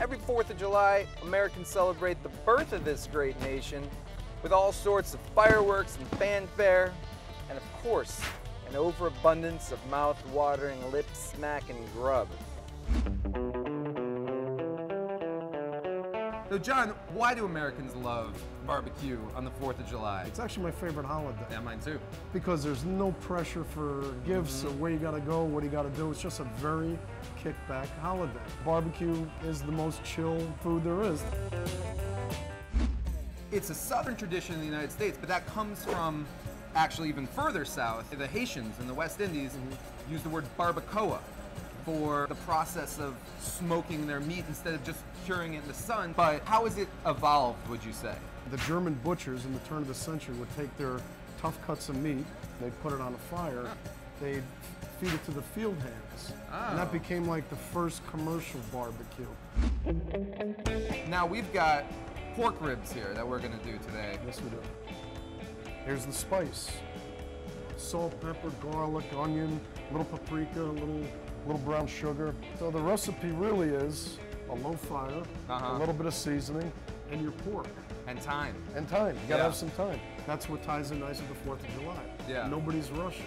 Every 4th of July, Americans celebrate the birth of this great nation with all sorts of fireworks and fanfare, and of course, an overabundance of mouth-watering, lip-smacking grub. So, John, why do Americans love barbecue on the 4th of July? It's actually my favorite holiday Yeah, mine too. because there's no pressure for gifts mm-hmm. or where you gotta go, what you gotta do. It's just a very kickback holiday. Barbecue is the most chill food there is. It's a southern tradition in the United States, but that comes from actually even further south. The Haitians in the West Indies mm-hmm. use the word barbacoa for the process of smoking their meat instead of just curing it in the sun. But how has it evolved, would you say? The German butchers in the turn of the century would take their tough cuts of meat, they'd put it on a fire, ah. they'd feed it to the field hands. And that Oh. became like the first commercial barbecue. Now we've got pork ribs here that we're gonna do today. Yes, we do. Here's the spice. Salt, pepper, garlic, onion, a little paprika, a little little brown sugar. So the recipe really is a low fire, Uh-huh. a little bit of seasoning, and your pork. And time. And time. You gotta Yeah. have some time. That's what ties in nice with the 4th of July. Yeah. Nobody's rushing.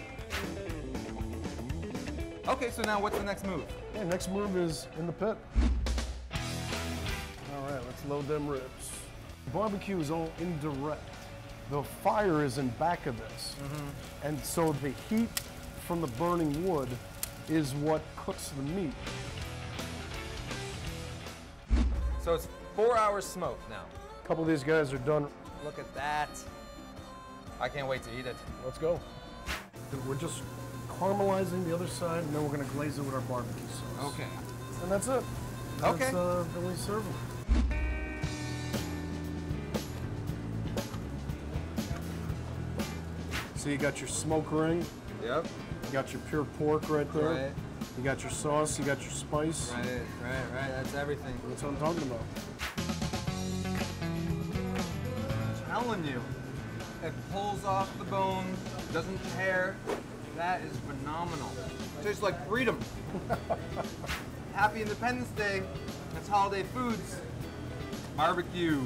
Okay, so now what's the next move? Okay, next move is in the pit. All right, let's load them ribs. Barbecue is all indirect. The fire is in back of this. And so the heat from the burning wood is what cooks the meat. So it's four hours smoked now. A couple of these guys are done. Look at that. I can't wait to eat it. Let's go. We're just caramelizing the other side, and then we're gonna glaze it with our barbecue sauce. Okay. And that's it. Okay. That's, uh, then we So you got your smoke ring, Yep. you got your pure pork right there, Right. you got your sauce, you got your spice. Right, right, right. That's everything. That's what I'm talking about. telling you, it pulls off the bone, doesn't tear. That is phenomenal. Tastes like freedom. Happy Independence Day. That's holiday foods. Barbecue.